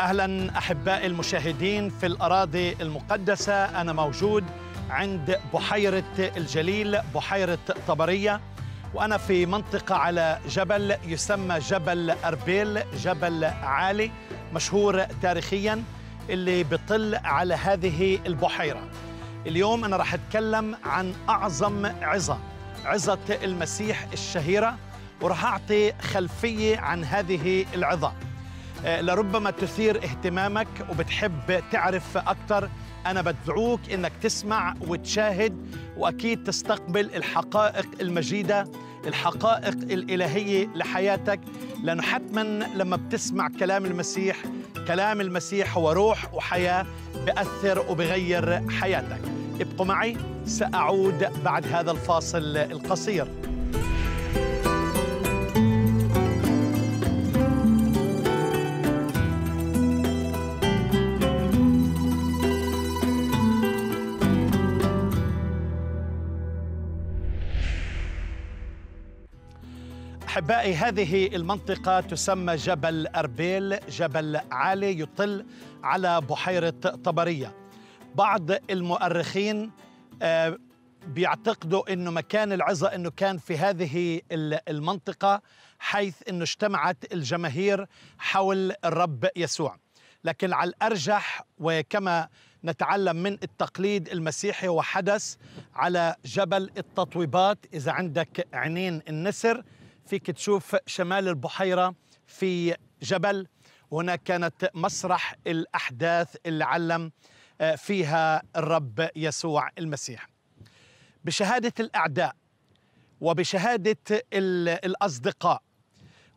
أهلا أحبائي المشاهدين في الأراضي المقدسة. أنا موجود عند بحيرة الجليل بحيرة طبرية. وأنا في منطقة على جبل يسمى جبل أربيل جبل عالي مشهور تاريخيا اللي بيطل على هذه البحيرة. اليوم أنا راح أتكلم عن أعظم عظة عظة المسيح الشهيرة. وراح أعطي خلفية عن هذه العظة. لربما تثير اهتمامك وبتحب تعرف أكثر أنا بدعوك إنك تسمع وتشاهد وأكيد تستقبل الحقائق المجيدة الحقائق الإلهية لحياتك. لأنه حتما لما بتسمع كلام المسيح كلام المسيح هو روح وحياة بأثر وبغير حياتك. ابقوا معي سأعود بعد هذا الفاصل القصير. أحبائي هذه المنطقة تسمى جبل أربيل جبل عالي يطل على بحيرة طبرية. بعض المؤرخين بيعتقدوا إنه مكان العظة إنه كان في هذه المنطقة حيث إنه اجتمعت الجماهير حول الرب يسوع. لكن على الأرجح وكما نتعلم من التقليد المسيحي وحدث على جبل التطويبات إذا عندك عينين النسر فيك تشوف شمال البحيرة في جبل. وهناك كانت مسرح الأحداث اللي علم فيها الرب يسوع المسيح. بشهادة الأعداء وبشهادة الأصدقاء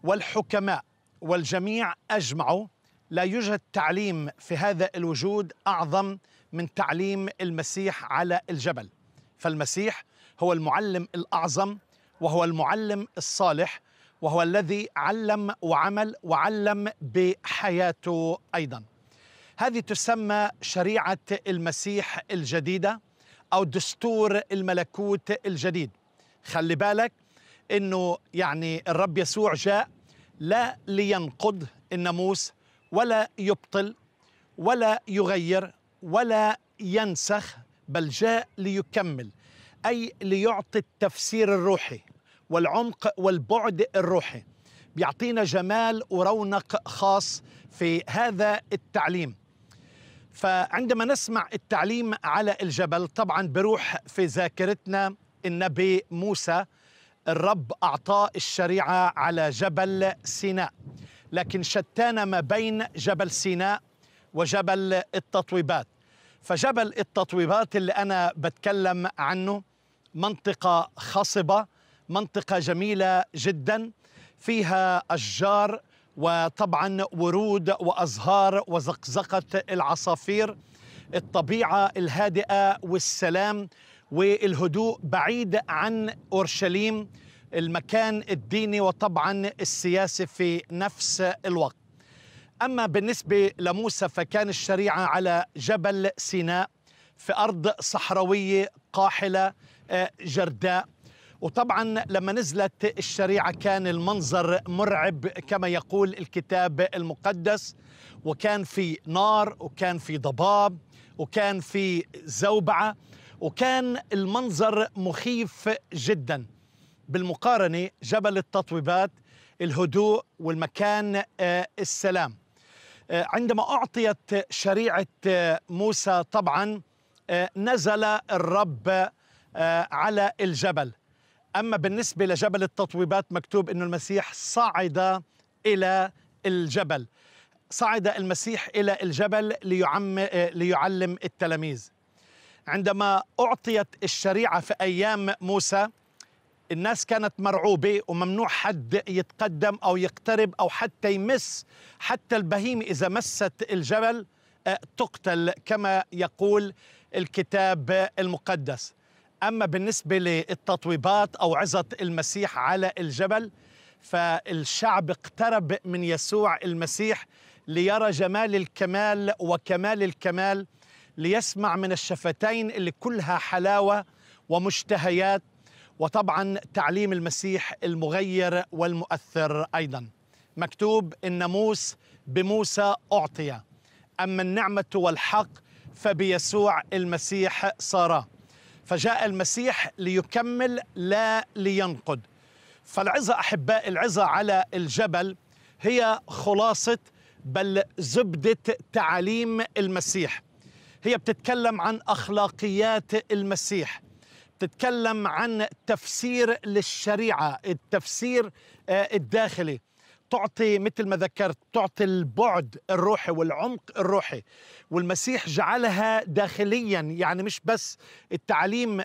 والحكماء والجميع أجمعوا لا يوجد تعليم في هذا الوجود أعظم من تعليم المسيح على الجبل. فالمسيح هو المعلم الأعظم وهو المعلم الصالح وهو الذي علم وعمل وعلم بحياته أيضا. هذه تسمى شريعة المسيح الجديدة أو دستور الملكوت الجديد. خلي بالك إنه يعني الرب يسوع جاء لا لينقض الناموس ولا يبطل ولا يغير ولا ينسخ بل جاء ليكمل أي ليعطي التفسير الروحي والعمق والبعد الروحي. بيعطينا جمال ورونق خاص في هذا التعليم. فعندما نسمع التعليم على الجبل طبعا بروح في ذاكرتنا النبي موسى الرب أعطاه الشريعة على جبل سيناء. لكن شتان ما بين جبل سيناء وجبل التطويبات. فجبل التطويبات اللي أنا بتكلم عنه منطقة خصبه منطقة جميلة جدا فيها أشجار وطبعا ورود وأزهار وزقزقة العصافير. الطبيعة الهادئة والسلام والهدوء بعيد عن أورشليم المكان الديني وطبعا السياسي في نفس الوقت. أما بالنسبة لموسى فكان الشريعة على جبل سيناء في أرض صحراوية قاحلة جرداء. وطبعا لما نزلت الشريعة كان المنظر مرعب كما يقول الكتاب المقدس. وكان في نار وكان في ضباب وكان في زوبعة. وكان المنظر مخيف جدا. بالمقارنة جبل التطويبات الهدوء والمكان السلام. عندما أعطيت شريعة موسى طبعا نزل الرب على الجبل. أما بالنسبة لجبل التطويبات مكتوب إنه المسيح صعد إلى الجبل. صعد المسيح إلى الجبل ليعم ليعلم التلاميذ. عندما أعطيت الشريعة في أيام موسى الناس كانت مرعوبة وممنوع حد يتقدم أو يقترب أو حتى يمس. حتى البهيمة إذا مست الجبل تقتل كما يقول الكتاب المقدس. أما بالنسبة للتطويبات أو عظة المسيح على الجبل فالشعب اقترب من يسوع المسيح ليرى جمال الكمال وكمال الكمال ليسمع من الشفتين اللي كلها حلاوة ومشتهيات وطبعا تعليم المسيح المغير والمؤثر أيضا. مكتوب الناموس بموسى أعطي أما النعمة والحق فبيسوع المسيح صار. فجاء المسيح ليكمل لا لينقض فالعظة أحباء العظة على الجبل هي خلاصة بل زبدة تعاليم المسيح. هي بتتكلم عن أخلاقيات المسيح بتتكلم عن تفسير للشريعة التفسير آه، الداخلي. تعطي مثل ما ذكرت تعطي البعد الروحي والعمق الروحي. والمسيح جعلها داخليا يعني مش بس التعليم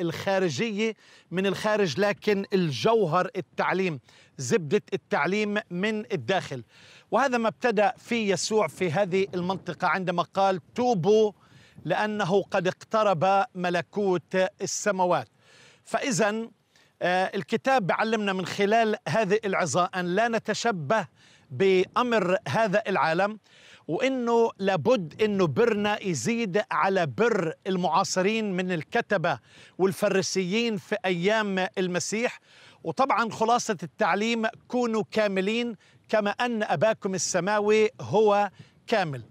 الخارجية من الخارج لكن الجوهر التعليم زبدة التعليم من الداخل. وهذا ما ابتدأ في يسوع في هذه المنطقة عندما قال توبوا لأنه قد اقترب ملكوت السماوات. فإذا الكتاب بيعلمنا من خلال هذه العظة أن لا نتشبه بأمر هذا العالم وإنه لابد انه برنا يزيد على بر المعاصرين من الكتبة والفريسيين في أيام المسيح. وطبعا خلاصة التعليم كونوا كاملين كما أن أباكم السماوي هو كامل.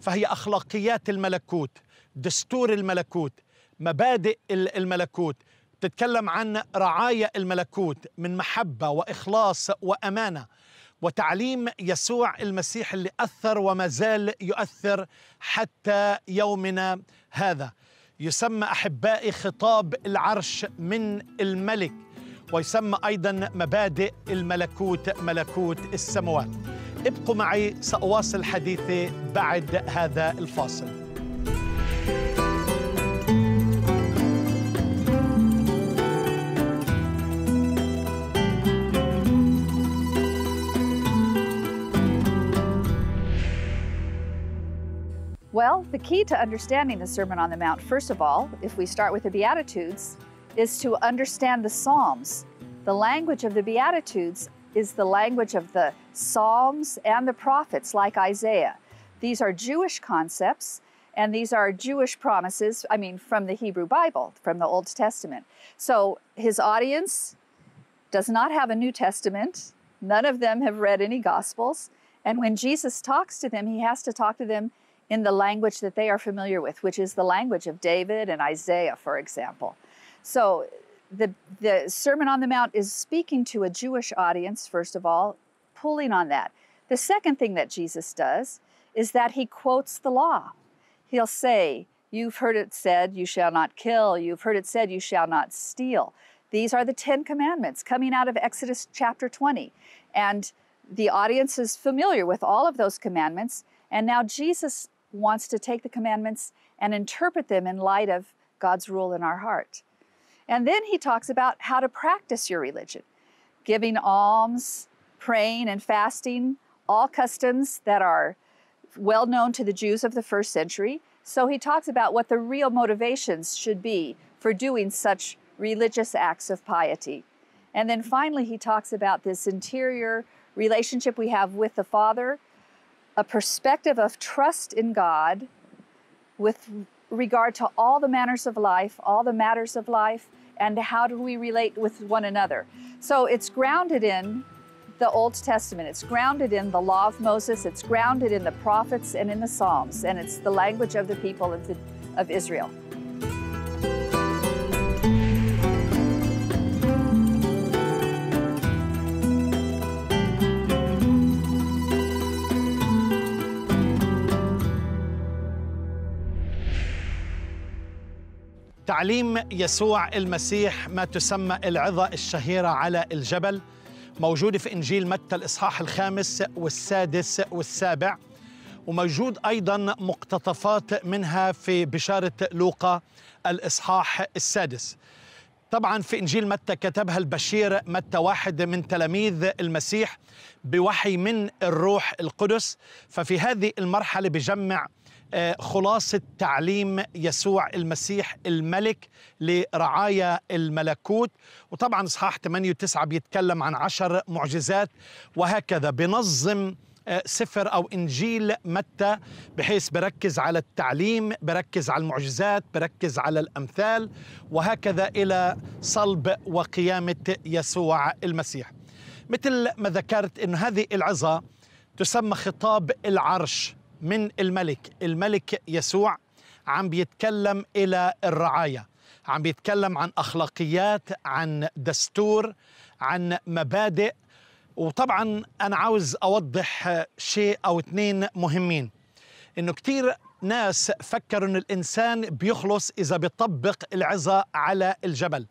فهي أخلاقيات الملكوت دستور الملكوت مبادئ الملكوت. تتكلم عن رعايا الملكوت من محبة وإخلاص وأمانة وتعليم يسوع المسيح اللي أثر وما زال يؤثر حتى يومنا هذا. يسمى أحبائي خطاب العرش من الملك ويسمى أيضا مبادئ الملكوت ملكوت السماوات. ابقوا معي سأواصل حديثي بعد هذا الفاصل. Well, the key to understanding the Sermon on the Mount, first of all, if we start with the Beatitudes, is to understand the Psalms. The language of the Beatitudes is the language of the Psalms and the prophets, like Isaiah. These are Jewish concepts, and these are Jewish promises, I mean, from the Hebrew Bible, from the Old Testament. So his audience does not have a New Testament. None of them have read any Gospels. And when Jesus talks to them, he has to talk to them in the language that they are familiar with, which is the language of David and Isaiah, for example. So the, the Sermon on the Mount is speaking to a Jewish audience, first of all, pulling on that. The second thing that Jesus does is that he quotes the law. He'll say, You've heard it said, you shall not kill. You've heard it said, you shall not steal. These are the Ten Commandments coming out of Exodus chapter 20. And the audience is familiar with all of those commandments. And now Jesus wants to take the commandments and interpret them in light of God's rule in our heart. And then he talks about how to practice your religion giving alms, praying, and fasting, all customs that are well known to the Jews of the first century. So he talks about what the real motivations should be for doing such religious acts of piety. And then finally, he talks about this interior relationship we have with the Father a perspective of trust in God with regard to all the manners of life, all the matters of life, and how do we relate with one another. So it's grounded in the Old Testament, it's grounded in the law of Moses, it's grounded in the prophets and in the Psalms, and it's the language of the people of, the, of Israel. تعليم يسوع المسيح ما تسمى العظة الشهيرة على الجبل موجودة في إنجيل متى الإصحاح الخامس والسادس والسابع وموجود أيضا مقتطفات منها في بشارة لوقا الإصحاح السادس. طبعا في إنجيل متى كتبها البشير متى واحد من تلاميذ المسيح بوحي من الروح القدس ففي هذه المرحلة بجمع خلاصة تعليم يسوع المسيح الملك لرعايا الملكوت. وطبعا إصحاح 8 و9 بيتكلم عن عشر معجزات وهكذا بنظم آه، سفر أو إنجيل متى بحيث بركز على التعليم بركز على المعجزات بركز على الأمثال وهكذا إلى صلب وقيامة يسوع المسيح. مثل ما ذكرت أن هذه العظة تسمى خطاب العرش. من الملك الملك يسوع عم بيتكلم إلى الرعاية عم بيتكلم عن أخلاقيات عن دستور عن مبادئ. وطبعا أنا عاوز أوضح شيء أو اثنين مهمين. إنه كتير ناس فكروا إن الإنسان بيخلص إذا بيطبق العظة على الجبل.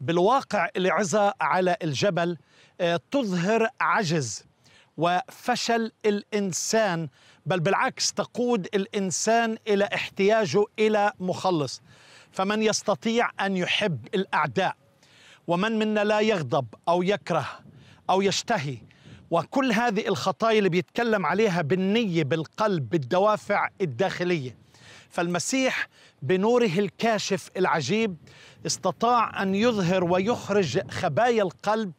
بالواقع العظة على الجبل آه، تظهر عجز وفشل الإنسان. بل بالعكس تقود الإنسان إلى احتياجه إلى مخلص. فمن يستطيع أن يحب الأعداء ومن منا لا يغضب أو يكره أو يشتهي وكل هذه الخطايا اللي بيتكلم عليها بالنية بالقلب بالدوافع الداخلية. فالمسيح بنوره الكاشف العجيب استطاع أن يظهر ويخرج خبايا القلب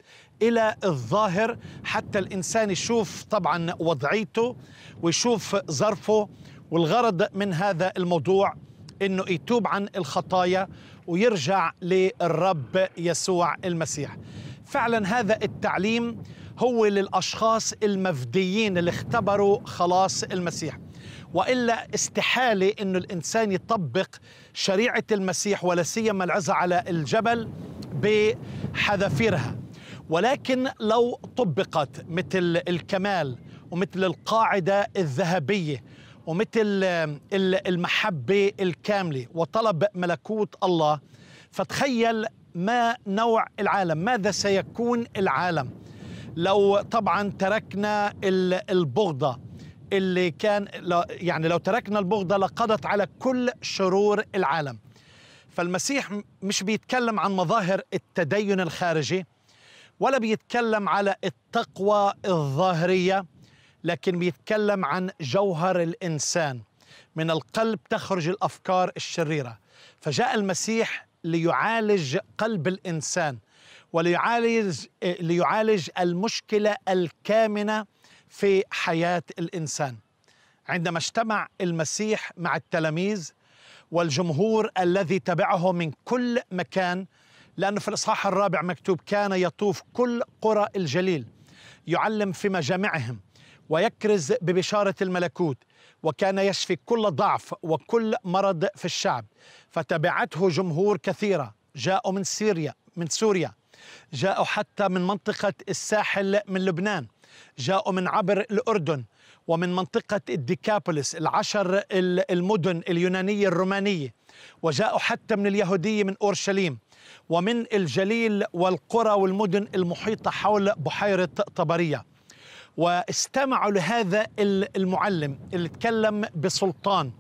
إلى الظاهر حتى الإنسان يشوف طبعا وضعيته ويشوف ظرفه. والغرض من هذا الموضوع أنه يتوب عن الخطايا ويرجع للرب يسوع المسيح. فعلا هذا التعليم هو للأشخاص المفديين اللي اختبروا خلاص المسيح. وإلا استحالة إنه الإنسان يطبق شريعة المسيح ولا سيما العزة على الجبل بحذافيرها. ولكن لو طبقت مثل الكمال ومثل القاعدة الذهبية ومثل المحبة الكاملة وطلب ملكوت الله فتخيل ما نوع العالم ماذا سيكون العالم؟ لو طبعا تركنا البغضة اللي كان يعني لو تركنا البغضة لقضت على كل شرور العالم. فالمسيح مش بيتكلم عن مظاهر التدين الخارجي ولا بيتكلم على التقوى الظاهرية لكن بيتكلم عن جوهر الإنسان. من القلب تخرج الأفكار الشريرة. فجاء المسيح ليعالج قلب الإنسان وليعالج ليعالج المشكلة الكامنة في حياة الإنسان. عندما اجتمع المسيح مع التلاميذ والجمهور الذي تبعه من كل مكان لأنه في الإصحاح الرابع مكتوب كان يطوف كل قرى الجليل يعلم في مجامعهم ويكرز ببشارة الملكوت وكان يشفي كل ضعف وكل مرض في الشعب. فتبعته جمهور كثيرة جاءوا من سوريا من سوريا جاءوا حتى من منطقة الساحل من لبنان جاءوا من عبر الأردن ومن منطقة الديكابوليس العشر المدن اليونانية الرومانية وجاءوا حتى من اليهودية من أورشليم. ومن الجليل والقرى والمدن المحيطة حول بحيرة طبرية. واستمعوا لهذا المعلم اللي تكلم بسلطان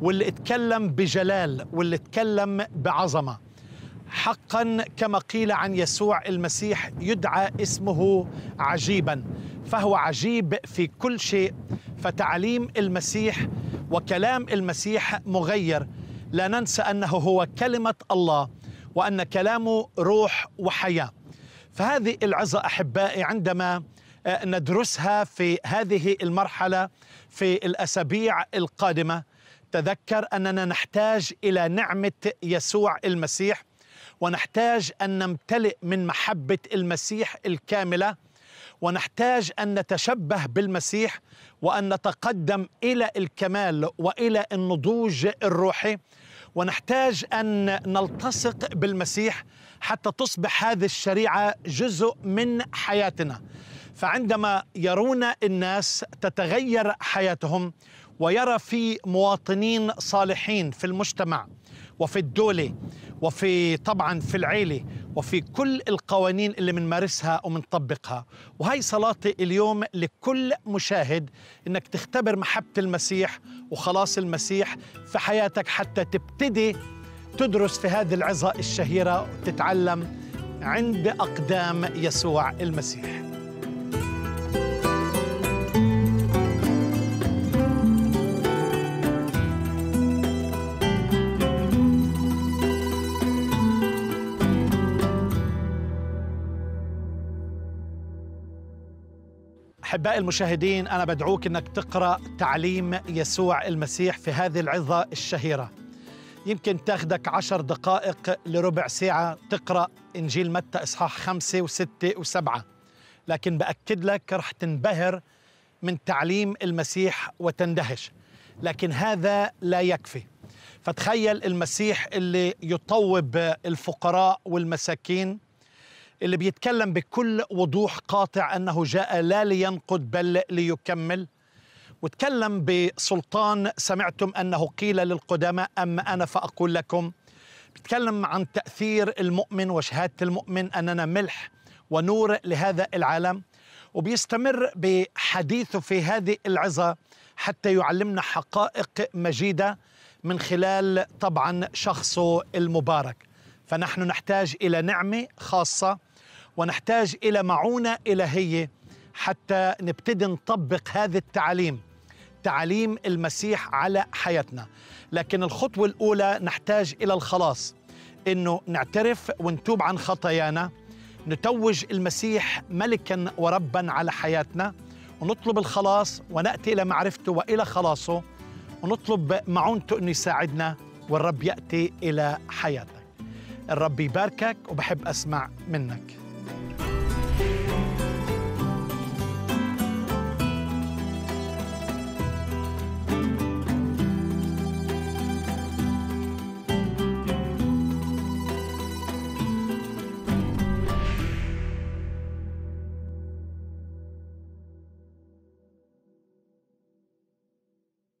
واللي اتكلم بجلال واللي اتكلم بعظمة. حقا كما قيل عن يسوع المسيح يدعى اسمه عجيبا فهو عجيب في كل شيء. فتعليم المسيح وكلام المسيح مغير. لا ننسى أنه هو كلمة الله وأن كلامه روح وحياة. فهذه العظه أحبائي عندما آه، ندرسها في هذه المرحلة في الأسابيع القادمة تذكر أننا نحتاج إلى نعمة يسوع المسيح ونحتاج أن نمتلئ من محبة المسيح الكاملة ونحتاج أن نتشبه بالمسيح وأن نتقدم إلى الكمال وإلى النضوج الروحي. ونحتاج أن نلتصق بالمسيح حتى تصبح هذه الشريعة جزء من حياتنا. فعندما يرون الناس تتغير حياتهم ويرى في مواطنين صالحين في المجتمع وفي الدولة وفي طبعا في العيلة وفي كل القوانين اللي بنمارسها وبنطبقها وهي صلاتي اليوم لكل مشاهد إنك تختبر محبة المسيح وخلاص المسيح في حياتك حتى تبتدي تدرس في هذه العظة الشهيرة وتتعلم عند أقدام يسوع المسيح. احبائي المشاهدين أنا بدعوك إنك تقرأ تعليم يسوع المسيح في هذه العظة الشهيرة. يمكن تاخدك عشر دقائق لربع ساعة تقرأ إنجيل متى إصحاح خمسة وستة وسبعة. لكن بأكد لك رح تنبهر من تعليم المسيح وتندهش. لكن هذا لا يكفي. فتخيل المسيح اللي يطوب الفقراء والمساكين اللي بيتكلم بكل وضوح قاطع أنه جاء لا لينقض بل ليكمل. وتكلم بسلطان سمعتم أنه قيل للقدماء اما أنا فأقول لكم. بيتكلم عن تأثير المؤمن وشهادة المؤمن أننا ملح ونور لهذا العالم. وبيستمر بحديثه في هذه العظة حتى يعلمنا حقائق مجيدة من خلال طبعا شخصه المبارك. فنحن نحتاج إلى نعمة خاصة ونحتاج إلى معونة إلهية حتى نبتدي نطبق هذه التعاليم تعاليم المسيح على حياتنا. لكن الخطوة الأولى نحتاج إلى الخلاص إنه نعترف ونتوب عن خطايانا نتوج المسيح ملكا وربا على حياتنا ونطلب الخلاص ونأتي إلى معرفته وإلى خلاصه ونطلب معونته إنه يساعدنا والرب يأتي إلى حياتك. الرب يباركك وبحب أسمع منك.